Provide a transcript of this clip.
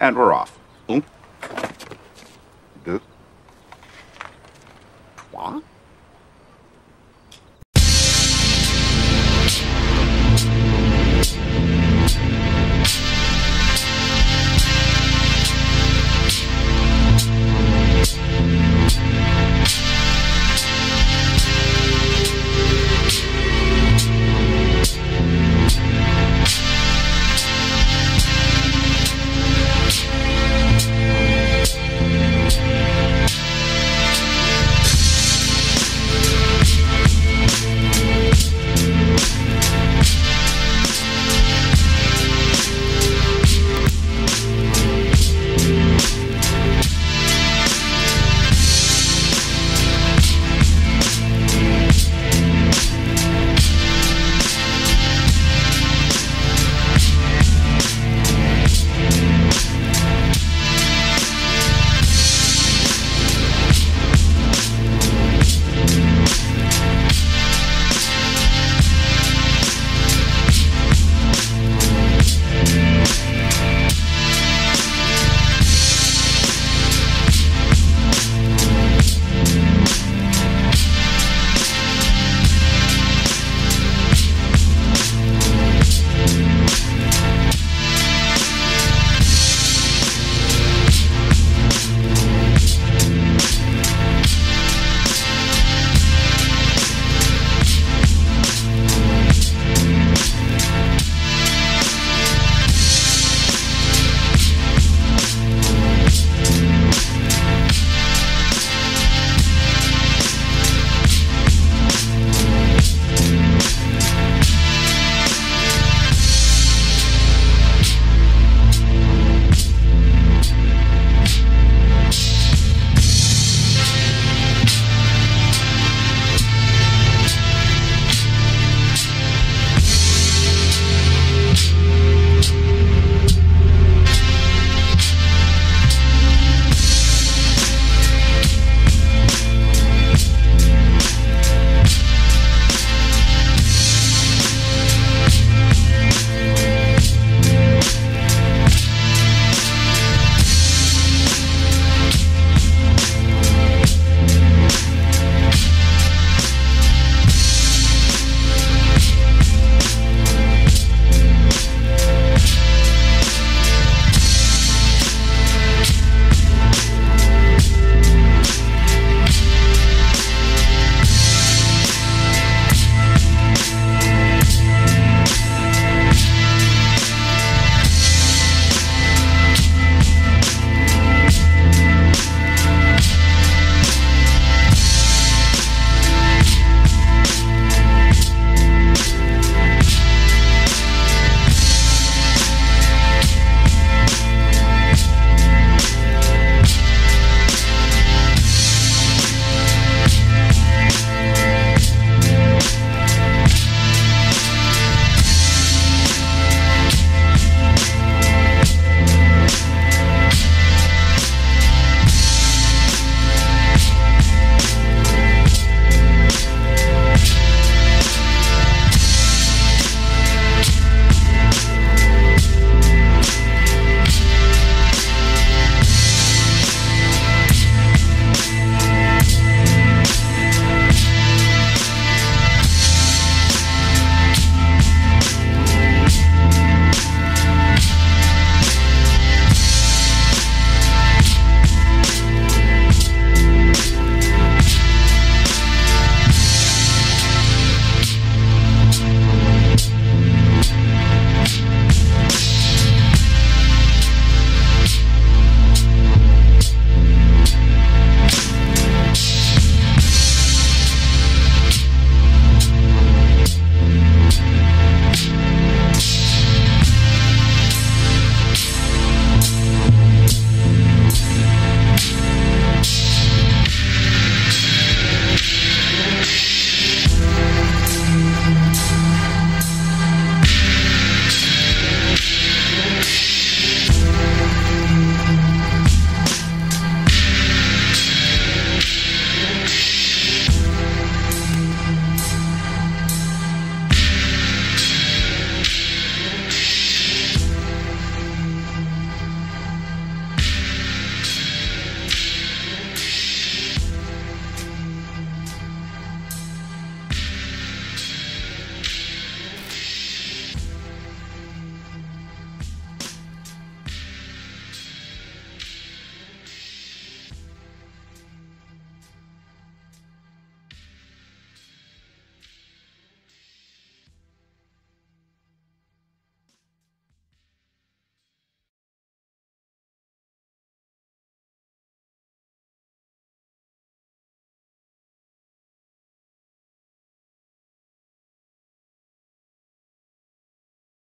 And we're off. Un, deux, trois.